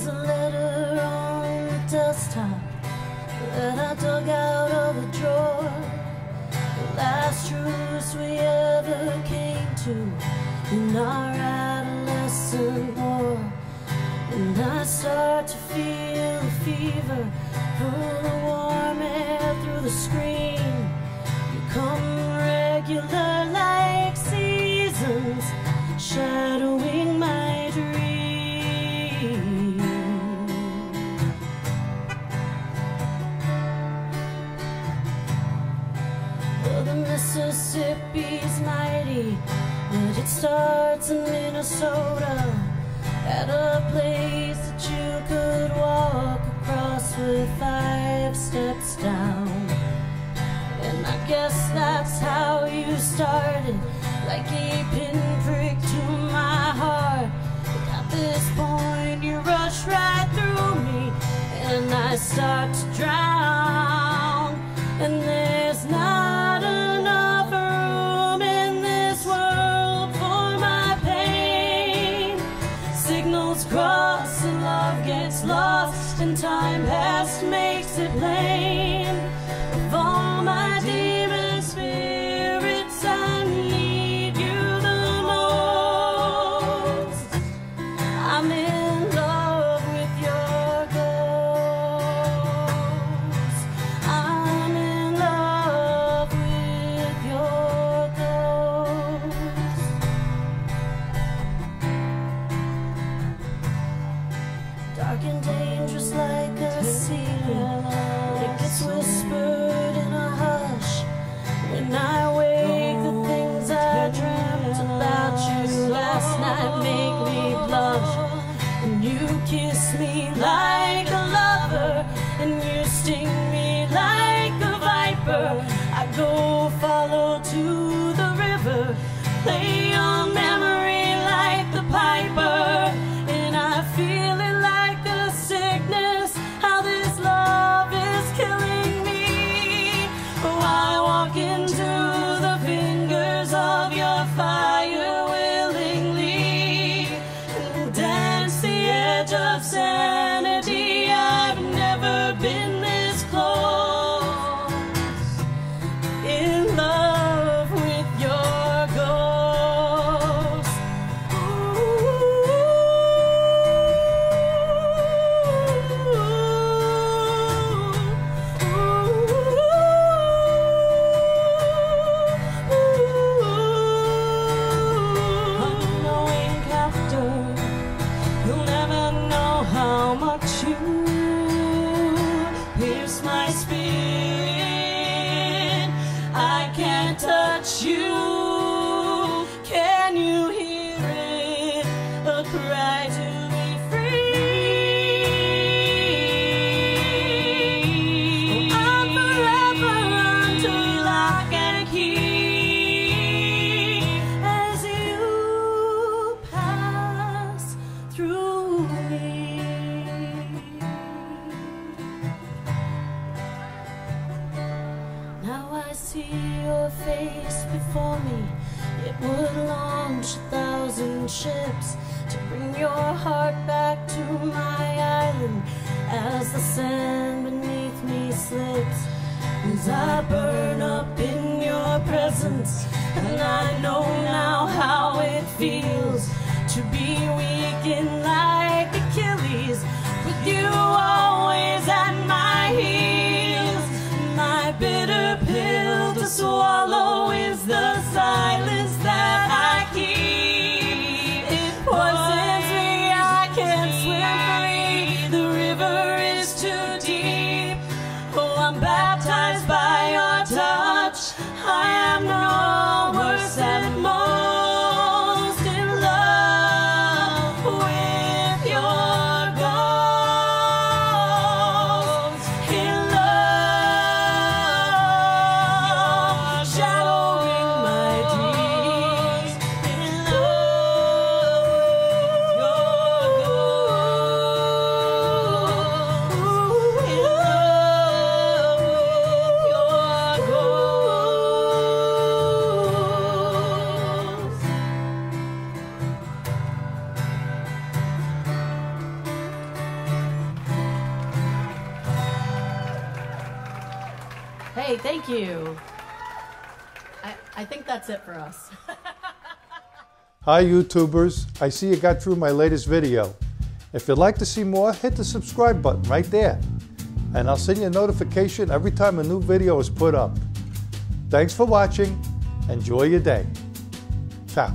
There's a letter on the desktop that I dug out of a drawer. The last truce we ever came to in our adolescent war. And I start to feel the fever, pull the warm air through the screen. But it starts in Minnesota at a place that you could walk across with five steps down. And I guess that's how you started, like a pinprick to my heart. At this point, you rush right through me, and I start to drown. And there's not makes When I wake, the things I dreamt about you last night make me blush. And you kiss me like a lover, and you sting see your face before me. It would launch a thousand ships to bring your heart back to my island as the sand beneath me slips. As I burn up in your presence, and I know now how it feels to be weak in Achilles, baptized Hey, thank you. I, I think that's it for us. Hi YouTubers, I see you got through my latest video. If you'd like to see more, hit the subscribe button right there. And I'll send you a notification every time a new video is put up. Thanks for watching. Enjoy your day. Ciao.